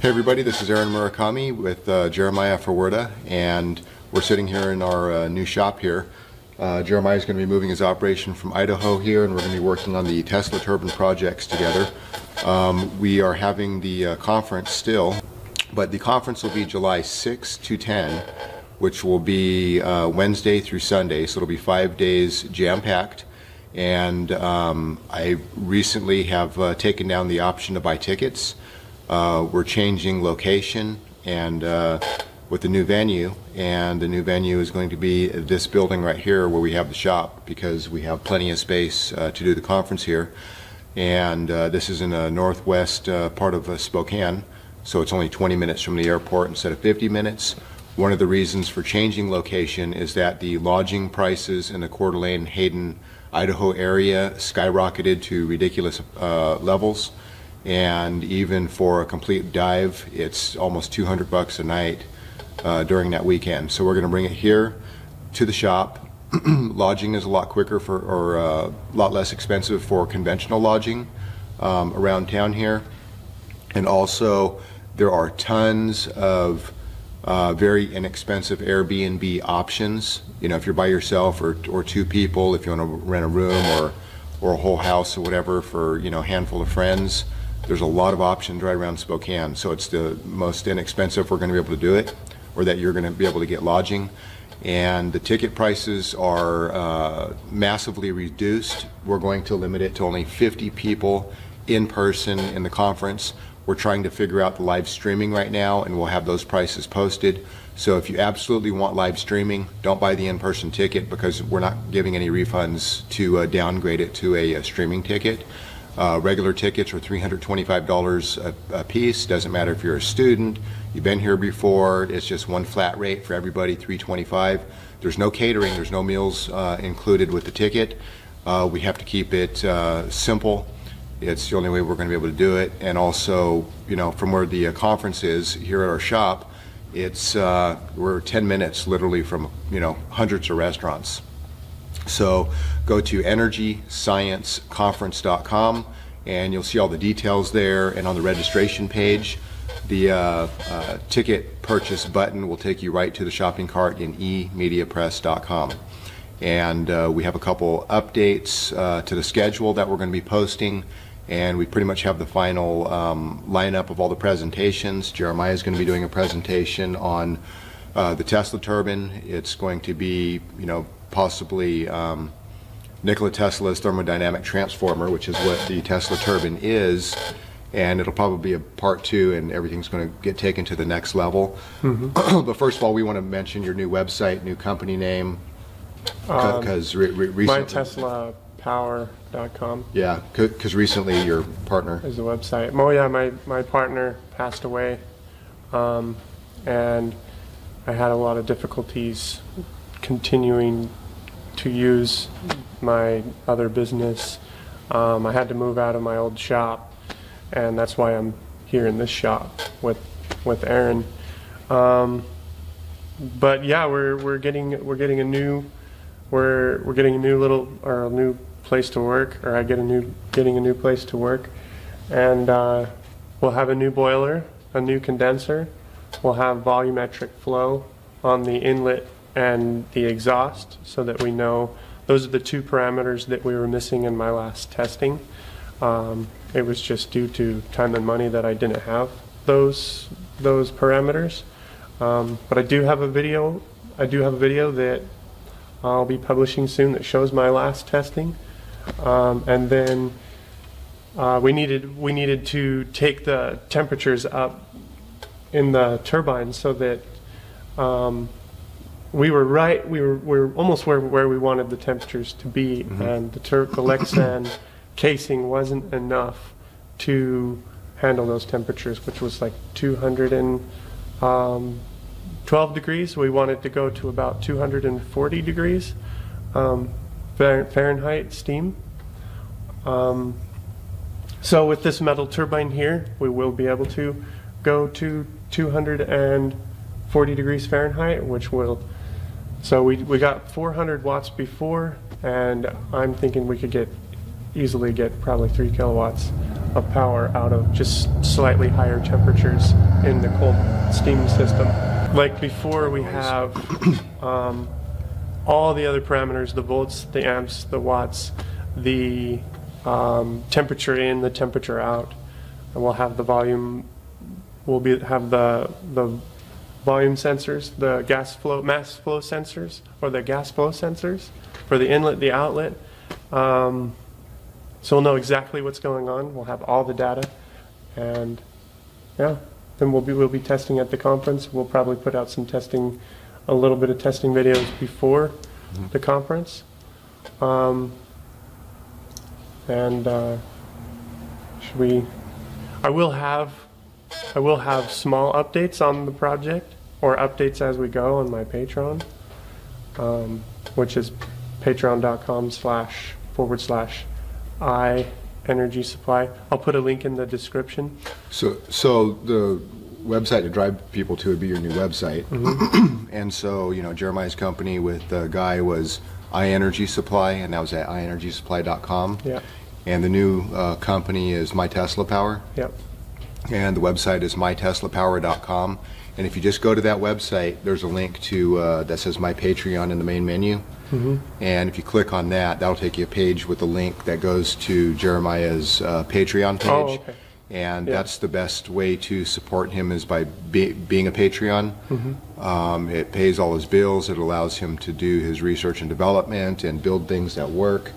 Hey everybody, this is Aaron Murakami with uh, Jeremiah Ferwerda, and we're sitting here in our uh, new shop here. Uh, Jeremiah is going to be moving his operation from Idaho here, and we're going to be working on the Tesla turbine projects together. Um, we are having the uh, conference still, but the conference will be July 6 to 10, which will be uh, Wednesday through Sunday, so it'll be five days jam-packed. And um, I recently have uh, taken down the option to buy tickets. Uh, we're changing location and uh, with the new venue, and the new venue is going to be this building right here where we have the shop because we have plenty of space uh, to do the conference here. And uh, this is in the northwest uh, part of uh, Spokane, so it's only 20 minutes from the airport instead of 50 minutes. One of the reasons for changing location is that the lodging prices in the Coeur d'Alene, Hayden, Idaho area skyrocketed to ridiculous levels and even for a complete dive, it's almost 200 bucks a night uh, during that weekend. So we're going to bring it here to the shop. lodging is a lot quicker for, or a uh, lot less expensive for conventional lodging um, around town here. And also, there are tons of uh, very inexpensive Airbnb options. You know, if you're by yourself or, or two people, if you want to rent a room or, or a whole house or whatever for, you know, a handful of friends. There's a lot of options right around Spokane, so it's the most inexpensive we're going to be able to do it, or that you're going to be able to get lodging. And the ticket prices are uh, massively reduced. We're going to limit it to only 50 people in person in the conference. We're trying to figure out the live streaming right now, and we'll have those prices posted. So if you absolutely want live streaming, don't buy the in-person ticket because we're not giving any refunds to uh, downgrade it to a, a streaming ticket. Uh, regular tickets are $325 a, a, piece. Doesn't matter if you're a student, you've been here before. It's just one flat rate for everybody, 325. There's no catering. There's no meals uh, included with the ticket. Uh, we have to keep it uh, simple. It's the only way we're going to be able to do it. And also, you know, from where the uh, conference is here at our shop, it's uh, we're 10 minutes literally from you know hundreds of restaurants. So go to energyscienceconference.com and you'll see all the details there and on the registration page the uh, uh, ticket purchase button will take you right to the shopping cart in emediapress.com and uh, we have a couple updates uh, to the schedule that we're going to be posting and we pretty much have the final um, lineup of all the presentations. Jeremiah is going to be doing a presentation on uh, the Tesla turbine. It's going to be, you know, possibly um, Nikola Tesla's thermodynamic transformer, which is what the Tesla turbine is, and it'll probably be a part two, and everything's going to get taken to the next level. Mm-hmm. but first of all, we want to mention your new website, new company name, because um, re- re- recently. MyTeslaPower.com. Yeah, because recently your partner is the website. Oh yeah, my my partner passed away, um, and I had a lot of difficulties continuing to use my other business. Um, I had to move out of my old shop, and that's why I'm here in this shop with with Aaron. Um, but yeah, we're we're getting we're getting a new we're we're getting a new little or a new place to work, or I get a new getting a new place to work, and uh, we'll have a new boiler, a new condenser. We'll have volumetric flow on the inlet and the exhaust so that we know those are the two parameters that we were missing in my last testing. Um, it was just due to time and money that I didn't have those those parameters. Um, but I do have a video. I do have a video that I'll be publishing soon that shows my last testing. Um, and then uh, we needed we needed to take the temperatures up in the turbine so that um, we were right. We were, we were almost where, where we wanted the temperatures to be, mm-hmm. and the, tur- the Lexan casing wasn't enough to handle those temperatures, which was like 212 um, degrees. We wanted to go to about 240 degrees um, Fahrenheit steam. Um, so with this metal turbine here, we will be able to go to 240 degrees Fahrenheit, which will so we, we got 400 watts before, and I'm thinking we could get easily get probably three kilowatts of power out of just slightly higher temperatures in the cold steam system. Like before, we have um, all the other parameters the volts, the amps, the watts, the um, temperature in, the temperature out. And we'll have the volume, we'll be, have the, the volume sensors, the gas flow, mass flow sensors, or the gas flow sensors for the inlet, the outlet. Um, so we'll know exactly what's going on. We'll have all the data, and yeah, then we'll be we'll be testing at the conference. We'll probably put out some testing, a little bit of testing videos before the conference, um, and uh, should we? I will have I will have small updates on the project or updates as we go on my Patreon, um, which is patreon.com slash forward slash I energy supply. I'll put a link in the description. So, so the website to drive people to would be your new website. Mm-hmm. and so, you know, Jeremiah's company with the guy was iEnergy Supply, and that was at iEnergySupply.com. Yeah. And the new uh, company is My Tesla Power, Yep. And the website is myteslapower.com. And if you just go to that website, there's a link to uh, that says My Patreon in the main menu. Mm-hmm. And if you click on that, that'll take you a page with a link that goes to Jeremiah's uh, Patreon page. Oh, okay. And Yeah. that's the best way to support him is by be, being a Patreon. Mm-hmm. Um, it pays all his bills. It allows him to do his research and development and build things that work.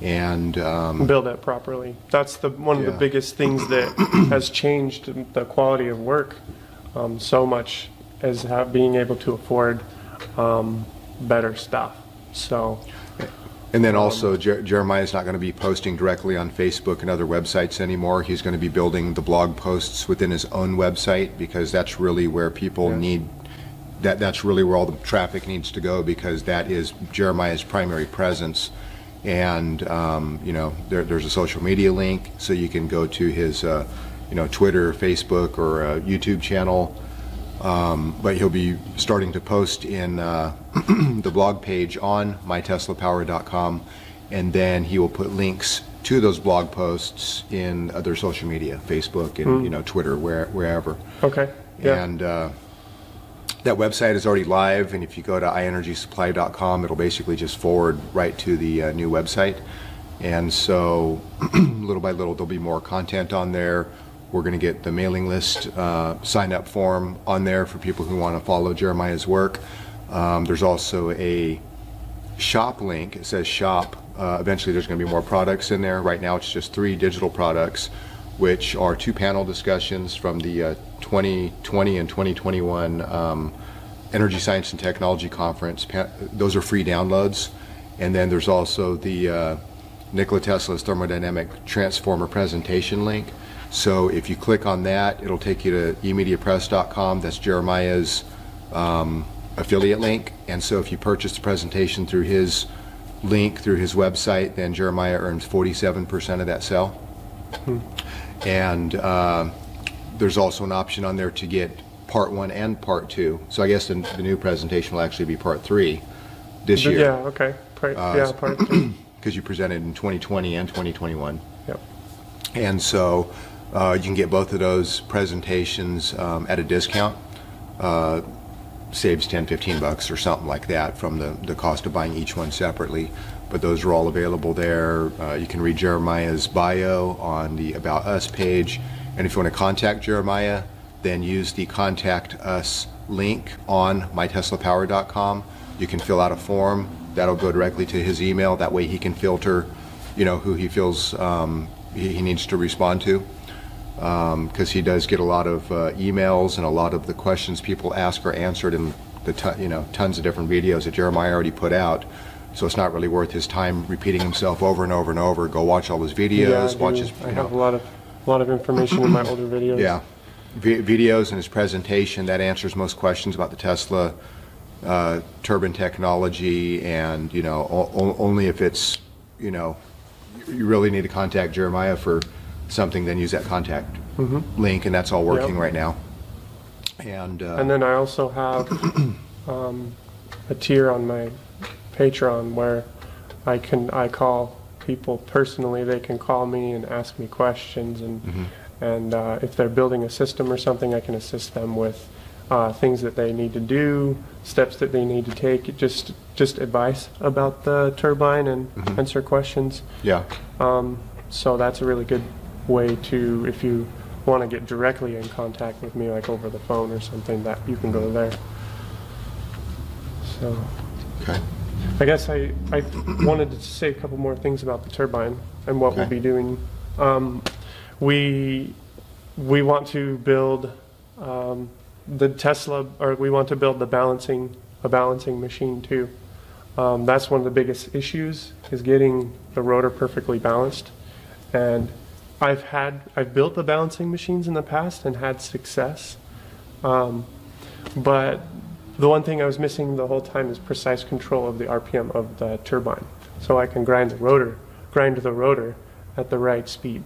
And um, Build it properly. That's the one of the biggest things that has changed the quality of work um, so much as have, being able to afford um, better stuff. So And then also, Jer- is not going to be posting directly on Facebook and other websites anymore. He's going to be building the blog posts within his own website because that's really where people Yeah. need, that, that's really where all the traffic needs to go because that is Jeremiah's primary presence. And, um, you know, there, there's a social media link, so you can go to his, uh, you know, Twitter, Facebook, or uh, YouTube channel. Um, but he'll be starting to post in uh, the blog page on myteslapower.com, and then he will put links to those blog posts in other social media, Facebook and you know Twitter, where, wherever. okay, yeah, And uh, that website is already live, and if you go to ienergysupply.com, it'll basically just forward right to the uh, new website. And so, little by little, there'll be more content on there. We're going to get the mailing list uh, sign up form on there for people who want to follow Jeremiah's work. Um, there's also a shop link. It says shop. Uh, eventually, there's going to be more products in there. Right now, it's just three digital products, which are two panel discussions from the uh, 2020 and 2021 um, Energy Science and Technology Conference. Pa- those are free downloads. And then there's also the uh, Nikola Tesla's thermodynamic transformer presentation link. So if you click on that, it'll take you to emediapress.com. That's Jeremiah's um, affiliate link. And so if you purchase the presentation through his link, through his website, then Jeremiah earns 47% of that sale. And uh, there's also an option on there to get part one and part two. So I guess the, the new presentation will actually be part three this year. yeah, okay, part, Uh, yeah, part two. because you presented in 2020 and 2021. Yep. And so uh, you can get both of those presentations um, at a discount. Uh, saves 10, 15 bucks or something like that from the, the cost of buying each one separately. But those are all available there. Uh, you can read Jeremiah's bio on the About Us page. And if you want to contact Jeremiah, then use the Contact Us link on myteslapower.com. You can fill out a form. That'll go directly to his email. That way he can filter, you know, who he feels um, he, he needs to respond to because he does get a lot of uh, emails and a lot of the questions people ask are answered in the you know tons of different videos that Jeremiah already put out. So it's not really worth his time repeating himself over and over and over. Go watch all his videos. yeah, I, watch his I have a lot of a lot of information in my older videos. yeah v- videos and his presentation that answers most questions about the Tesla uh, turbine technology and you know only if it's you know you really need to contact Jeremiah for something then use that contact link and that's all working Yep. right now and, uh, And then I also have um, a tier on my Patreon where I can I call people personally, they can call me and ask me questions, and and uh, if they're building a system or something, I can assist them with uh, things that they need to do, steps that they need to take, just just advice about the turbine and answer questions. Yeah. Um, so that's a really good way to, if you want to get directly in contact with me, like over the phone or something, that you can go there. So. Okay. I guess I, I wanted to say a couple more things about the turbine and what we'll be doing. Um, we, we want to build, um, the Tesla, or we want to build the balancing, a balancing machine too. Um, that's one of the biggest issues, is getting the rotor perfectly balanced. And I've had, I've built the balancing machines in the past and had success. Um, but the one thing I was missing the whole time is precise control of the RPM of the turbine. So I can grind the rotor, grind the rotor at the right speed.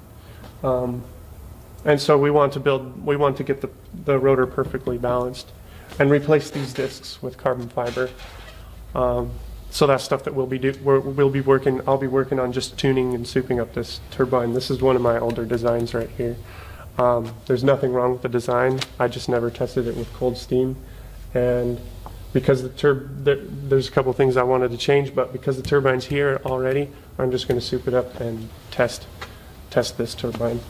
Um, and so we want to build, we want to get the, the rotor perfectly balanced and replace these discs with carbon fiber. Um, so that's stuff that we'll be do, we'll be working. I'll be working on just tuning and souping up this turbine. This is one of my older designs right here. Um, there's nothing wrong with the design. I just never tested it with cold steam, and because the turb, there, there's a couple things I wanted to change, but because the turbine's here already, I'm just going to soup it up and test test this turbine.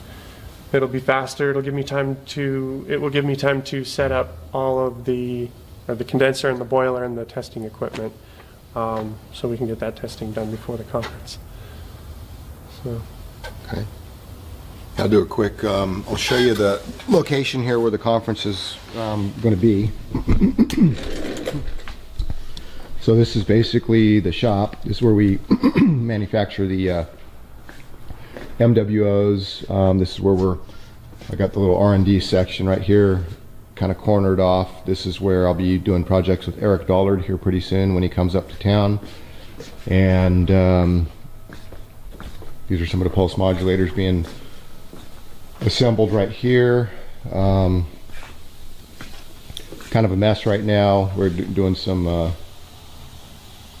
It'll be faster. It'll give me time to. It will give me time to set up all of the, or the condenser and the boiler and the testing equipment, um, so we can get that testing done before the conference. So, Okay. I'll do a quick, um, I'll show you the location here where the conference is um, going to be. So this is basically the shop. This is where we manufacture the uh, MWOs. Um, This is where we're, I got the little R&D section right here, kind of cornered off. This is where I'll be doing projects with Eric Dollard here pretty soon when he comes up to town. And um, these are some of the pulse modulators being assembled right here. Um, kind of a mess right now. We're doing some, uh,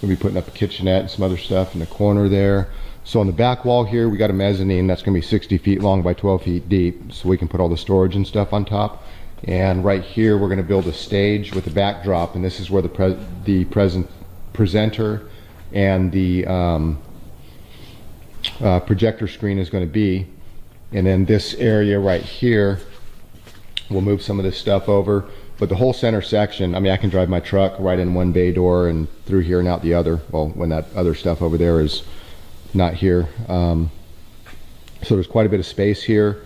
we'll be putting up a kitchenette and some other stuff in the corner there. So on the back wall here, we got a mezzanine that's going to be 60 feet long by 12 feet deep, so we can put all the storage and stuff on top. And right here, we're going to build a stage with a backdrop, and this is where the pre- the present presenter and the um, uh, projector screen is going to be. And then this area right here, we'll move some of this stuff over. But the whole center section, I mean, I can drive my truck right in one bay door and through here and out the other. Well, when that other stuff over there is not here. Um, so there's quite a bit of space here.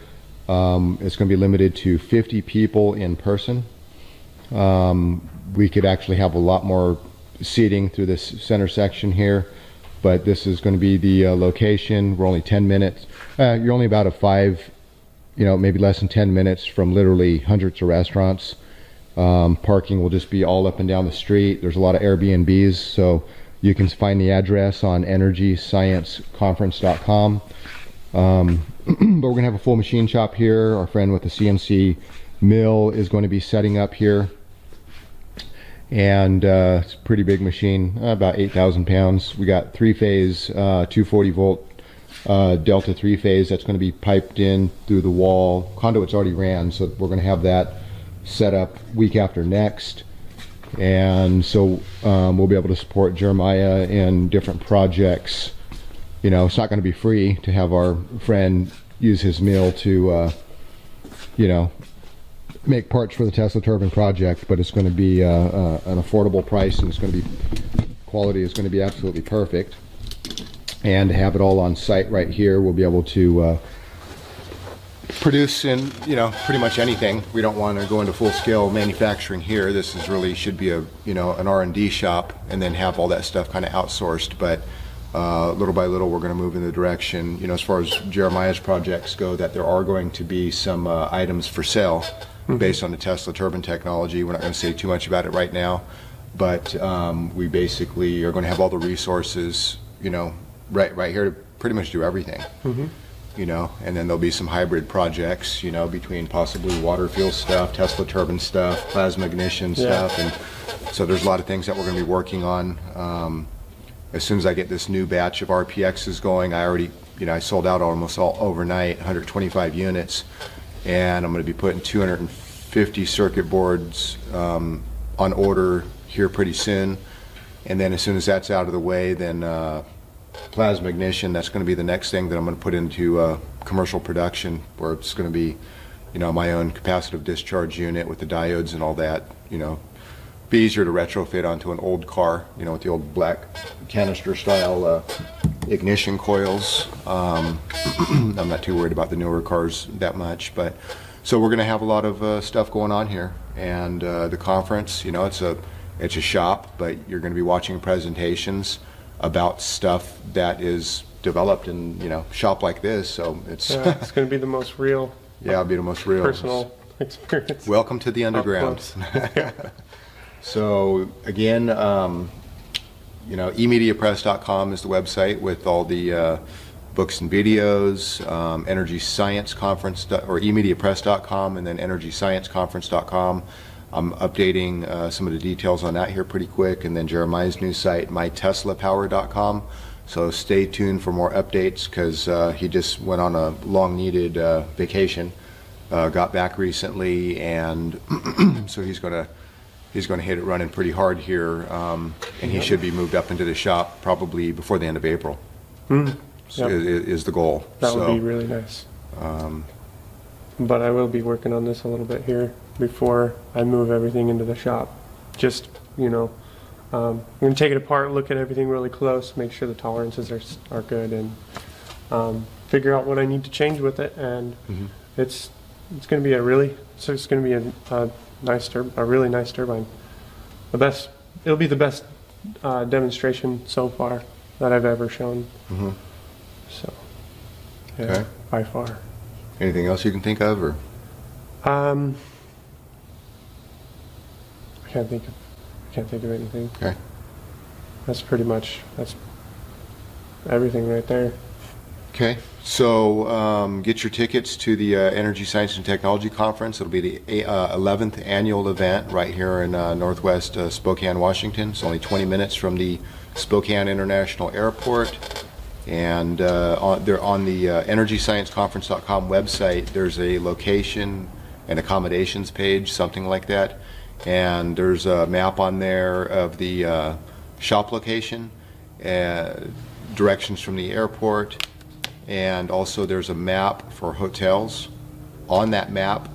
Um, it's going to be limited to 50 people in person. Um, we could actually have a lot more seating through this center section here, but this is going to be the uh, location. We're only 10 minutes. Uh, you're only about a five, you know, maybe less than 10 minutes from literally hundreds of restaurants. Um, parking will just be all up and down the street. There's a lot of Airbnbs, so you can find the address on EnergyScienceConference.com. Um, but we're going to have a full machine shop here. Our friend with the CNC mill is going to be setting up here. And uh, it's a pretty big machine, uh, about 8,000 pounds. We got three phase, uh, 240 volt uh, Delta three phase that's going to be piped in through the wall. Conduit's already ran, so we're going to have that set up week after next. And so um, we'll be able to support Jeremiah in different projects. You know, it's not going to be free to have our friend use his mill to, uh, you know, make parts for the Tesla turbine project, but it's going to be uh, uh, an affordable price and it's going to be quality is going to be absolutely perfect. And have it all on site right here, we'll be able to uh, produce in you know pretty much anything. We don't want to go into full scale manufacturing here. This is really should be a you know an R and D shop, and then have all that stuff kind of outsourced. But uh, little by little, we're going to move in the direction you know as far as Jeremiah's projects go, that there are going to be some uh, items for sale based on the Tesla turbine technology. We're not going to say too much about it right now, but um, we basically are going to have all the resources you know right right here to pretty much do everything you know, and then there'll be some hybrid projects, you know, between possibly water fuel stuff, Tesla turbine stuff, plasma ignition Yeah. stuff, and so there's a lot of things that we're going to be working on. Um, as soon as I get this new batch of RPXs going, I already, you know, I sold out almost all overnight, 125 units, and I'm going to be putting 250 circuit boards um, on order here pretty soon. And then as soon as that's out of the way, then uh, plasma ignition, that's going to be the next thing that I'm going to put into uh, commercial production, where it's going to be, you know, my own capacitive discharge unit with the diodes and all that, you know, be easier to retrofit onto an old car, you know, with the old black canister style uh, ignition coils. Um, I'm not too worried about the newer cars that much, but so we're going to have a lot of uh, stuff going on here, and uh, the conference, you know, it's a it's a shop, but you're going to be watching presentations about stuff that is developed in you know shop like this. So it's Yeah, it's going to be the most real, yeah, it'll be the most real personal experience. Welcome to the underground. So again, um, you know, emediapress.com is the website with all the uh, books and videos, um, Energy Science Conference, or emediapress.com, and then energyscienceconference.com. I'm updating uh, some of the details on that here pretty quick, and then Jeremiah's new site, myteslapower.com. So stay tuned for more updates because uh, he just went on a long-needed uh, vacation, uh, got back recently, and so he's going to he's going to hit it running pretty hard here, um, and he should be moved up into the shop probably before the end of April. So Yep. i- is the goal. That would So, be really nice. um, But I will be working on this a little bit here before I move everything into the shop. Just, you know, um, I'm going to take it apart, look at everything really close, make sure the tolerances are, s- are good, and um, figure out what I need to change with it. And Mhm. it's it's going to be a really so it's going to be a, a nice tur- a really nice turbine. The best. It'll be the best uh, demonstration so far that I've ever shown. mhm. So, yeah, Okay. by far. Anything else you can think of, or Um, I can't think of, I can't think of anything. okay? That's pretty much that's everything right there. Okay, so um, get your tickets to the uh, Energy Science and Technology Conference. It'll be the uh, 11th annual event right here in uh, Northwest uh, Spokane, Washington. It's only 20 minutes from the Spokane International Airport. And uh, on, there on the uh, EnergyScienceConference.com website, there's a location and accommodations page, something like that. And there's a map on there of the uh, shop location, directions from the airport, and also there's a map for hotels. On that map,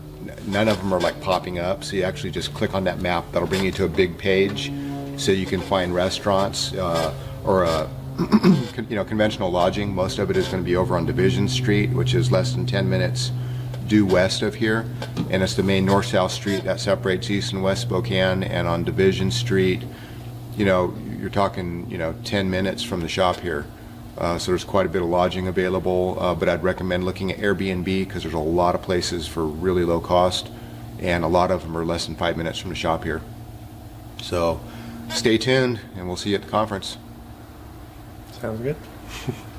none of them are like popping up, so you actually just click on that map. That'll bring you to a big page, so you can find restaurants uh, or a you know conventional lodging. Most of it is going to be over on Division Street, which is less than 10 minutes due west of here, and it's the main north-south street that separates East and West Spokane. And on Division Street, you know, you're talking, you know, 10 minutes from the shop here. Uh, so there's quite a bit of lodging available, uh, but I'd recommend looking at Airbnb because there's a lot of places for really low cost, and a lot of them are less than five minutes from the shop here. So stay tuned, and we'll see you at the conference. Sounds good.